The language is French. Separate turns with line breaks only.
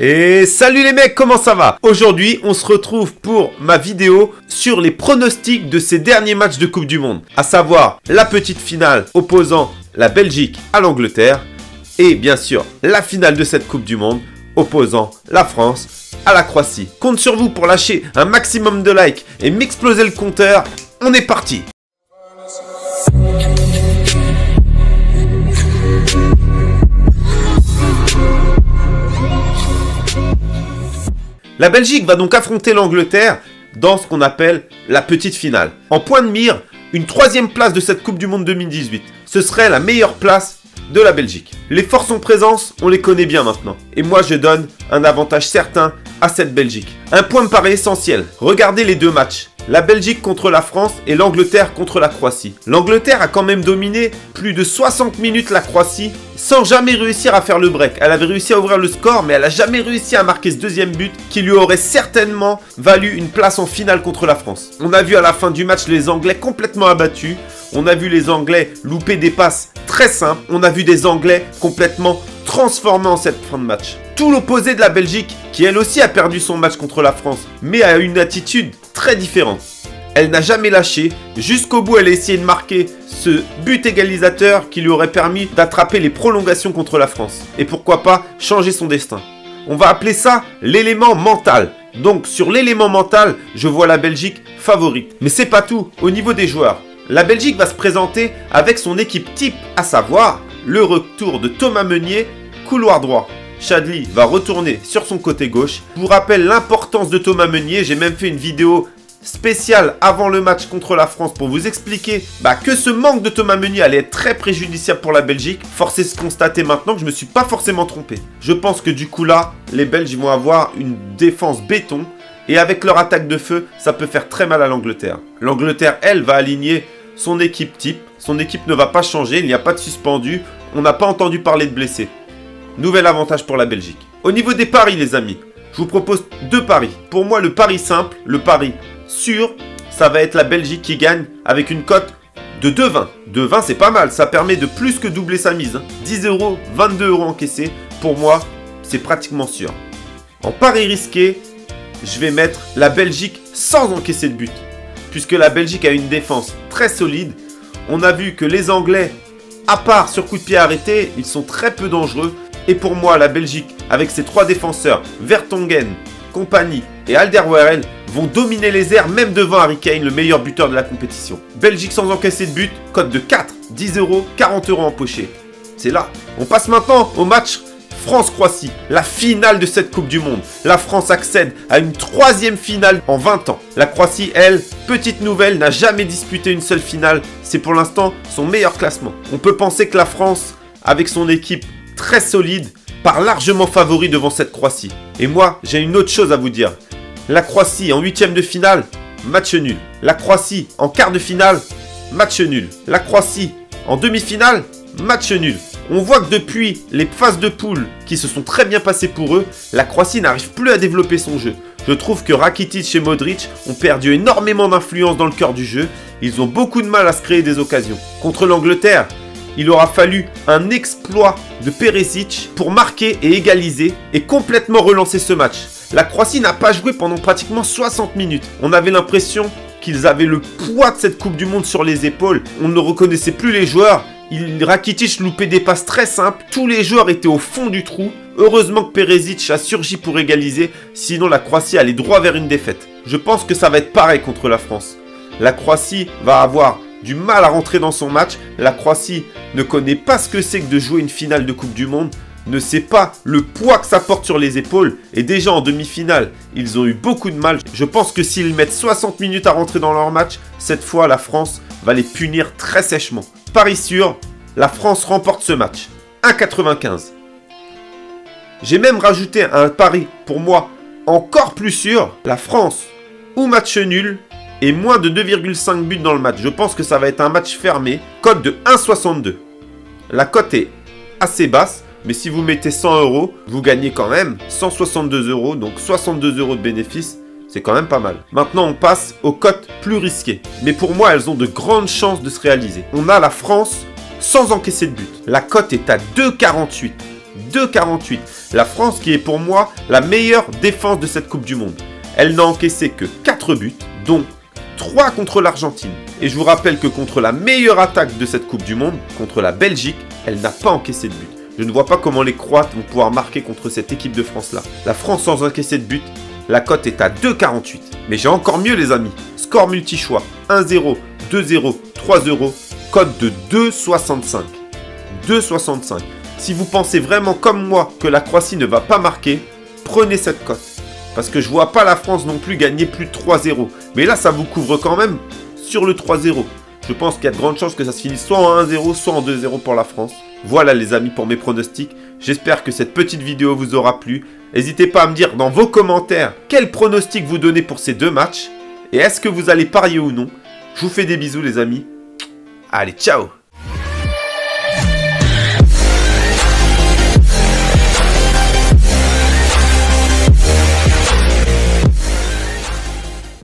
Et salut les mecs, comment ça va? Aujourd'hui, on se retrouve pour ma vidéo sur les pronostics de ces derniers matchs de Coupe du Monde. À savoir, la petite finale opposant la Belgique à l'Angleterre. Et bien sûr, la finale de cette Coupe du Monde opposant la France à la Croatie. Compte sur vous pour lâcher un maximum de likes et m'exploser le compteur. On est parti La Belgique va donc affronter l'Angleterre dans ce qu'on appelle la petite finale. En point de mire, une troisième place de cette Coupe du Monde 2018. Ce serait la meilleure place de la Belgique. Les forces en présence, on les connaît bien maintenant. Et moi, je donne un avantage certain à cette Belgique. Un point me paraît essentiel. Regardez les deux matchs la Belgique contre la France et l'Angleterre contre la Croatie. L'Angleterre a quand même dominé plus de 60 minutes la Croatie sans jamais réussir à faire le break. Elle avait réussi à ouvrir le score, mais elle n'a jamais réussi à marquer ce deuxième but qui lui aurait certainement valu une place en finale contre la France. On a vu à la fin du match les Anglais complètement abattus. On a vu les Anglais louper des passes très simples. On a vu des Anglais complètement transformés en cette fin de match. Tout l'opposé de la Belgique, qui elle aussi a perdu son match contre la France, mais a une attitude très différente. Elle n'a jamais lâché, jusqu'au bout elle a essayé de marquer ce but égalisateur qui lui aurait permis d'attraper les prolongations contre la France. Et pourquoi pas changer son destin. On va appeler ça l'élément mental. Donc sur l'élément mental, je vois la Belgique favorite. Mais c'est pas tout, au niveau des joueurs. La Belgique va se présenter avec son équipe type, à savoir le retour de Thomas Meunier, couloir droit. Chadli va retourner sur son côté gauche. Je vous rappelle l'importance de Thomas Meunier. J'ai même fait une vidéo spéciale avant le match contre la France pour vous expliquer bah, que ce manque de Thomas Meunier allait être très préjudiciable pour la Belgique. Force est de constater maintenant que je ne me suis pas forcément trompé. Je pense que du coup là, les Belges vont avoir une défense béton. Et avec leur attaque de feu, ça peut faire très mal à l'Angleterre. L'Angleterre, elle, va aligner son équipe type. Son équipe ne va pas changer, il n'y a pas de suspendu. On n'a pas entendu parler de blessés. Nouvel avantage pour la Belgique. Au niveau des paris, les amis, je vous propose deux paris. Pour moi, le pari simple, le pari sûr, ça va être la Belgique qui gagne avec une cote de 2,20. 2,20, c'est pas mal. Ça permet de plus que doubler sa mise. 10 hein. euros, 22 euros encaissés. Pour moi, c'est pratiquement sûr. En pari risqué, je vais mettre la Belgique sans encaisser de but. Puisque la Belgique a une défense très solide. On a vu que les Anglais, à part sur coup de pied arrêté, ils sont très peu dangereux. Et pour moi, la Belgique, avec ses trois défenseurs, Vertonghen, Compagnie et Alderweireld, vont dominer les airs même devant Harry Kane, le meilleur buteur de la compétition. Belgique sans encaisser de but, cote de 4, 10 euros, 40 euros empochés. C'est là. On passe maintenant au match France-Croatie, la finale de cette Coupe du Monde. La France accède à une troisième finale en 20 ans. La Croatie, elle, petite nouvelle, n'a jamais disputé une seule finale. C'est pour l'instant son meilleur classement. On peut penser que la France, avec son équipe très solide, par largement favori devant cette Croatie. Et moi, j'ai une autre chose à vous dire. La Croatie en huitième de finale, match nul. La Croatie en quart de finale, match nul. La Croatie en demi-finale, match nul. On voit que depuis les phases de poule qui se sont très bien passées pour eux, la Croatie n'arrive plus à développer son jeu. Je trouve que Rakitic et Modric ont perdu énormément d'influence dans le cœur du jeu. Ils ont beaucoup de mal à se créer des occasions. Contre l'Angleterre, il aura fallu un exploit de Peresic pour marquer et égaliser et complètement relancer ce match. La Croatie n'a pas joué pendant pratiquement 60 minutes. On avait l'impression qu'ils avaient le poids de cette Coupe du Monde sur les épaules. On ne reconnaissait plus les joueurs. Il, Rakitic loupait des passes très simples. Tous les joueurs étaient au fond du trou. Heureusement que Peresic a surgi pour égaliser. Sinon, la Croatie allait droit vers une défaite. Je pense que ça va être pareil contre la France. La Croatie va avoir du mal à rentrer dans son match. La Croatie ne connaît pas ce que c'est que de jouer une finale de Coupe du Monde, ne sait pas le poids que ça porte sur les épaules. Et déjà en demi-finale, ils ont eu beaucoup de mal. Je pense que s'ils mettent 60 minutes à rentrer dans leur match, cette fois la France va les punir très sèchement. Paris sûr, la France remporte ce match. 1,95. J'ai même rajouté un pari pour moi encore plus sûr. La France ou match nul et moins de 2,5 buts dans le match. Je pense que ça va être un match fermé. Cote de 1,62. La cote est assez basse, mais si vous mettez 100 euros, vous gagnez quand même 162 euros, donc 62 euros de bénéfice. C'est quand même pas mal. Maintenant, on passe aux cotes plus risquées. Mais pour moi, elles ont de grandes chances de se réaliser. On a la France sans encaisser de but. La cote est à 2,48. 2,48. La France qui est pour moi la meilleure défense de cette Coupe du Monde. Elle n'a encaissé que 4 buts, dont 3 contre l'Argentine. Et je vous rappelle que contre la meilleure attaque de cette Coupe du Monde, contre la Belgique, elle n'a pas encaissé de but. Je ne vois pas comment les Croates vont pouvoir marquer contre cette équipe de France-là. La France sans encaisser de but, la cote est à 2,48. Mais j'ai encore mieux les amis. Score multi-choix 1-0, 2-0, 3-0, cote de 2,65. 2,65. Si vous pensez vraiment comme moi que la Croatie ne va pas marquer, prenez cette cote. Parce que je vois pas la France non plus gagner plus de 3-0. Mais là, ça vous couvre quand même sur le 3-0. Je pense qu'il y a de grandes chances que ça se finisse soit en 1-0, soit en 2-0 pour la France. Voilà les amis pour mes pronostics. J'espère que cette petite vidéo vous aura plu. N'hésitez pas à me dire dans vos commentaires quel pronostic vous donnez pour ces deux matchs. Et est-ce que vous allez parier ou non? Je vous fais des bisous les amis. Allez, ciao